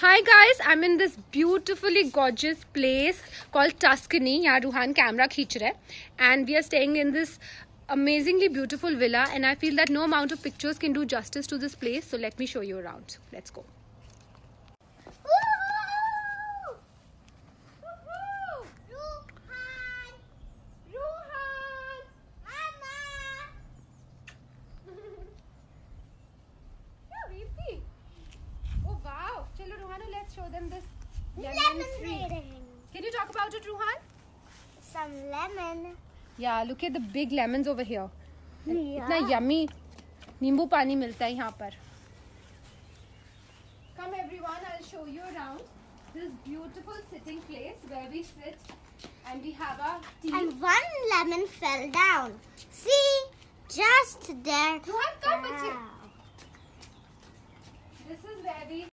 Hi guys, I'm in this beautifully gorgeous place called Tuscany. यहाँ Ruhaan camera खींच रहा है and we are staying in this amazingly beautiful villa and I feel that no amount of pictures can do justice to this place. So let me show you around. Let's go. let's show them this lemon tree. Can you talk about it, Ruhan? Some lemon. Yeah, look at the big lemons over here. Yeah. इतना yummy नींबू पानी मिलता है यहाँ पर Come everyone, I'll show you around this beautiful sitting place where we sit and we have our tea. And one lemon fell down. See? Just there. Ruhan, come बच्चे. Wow. This is where we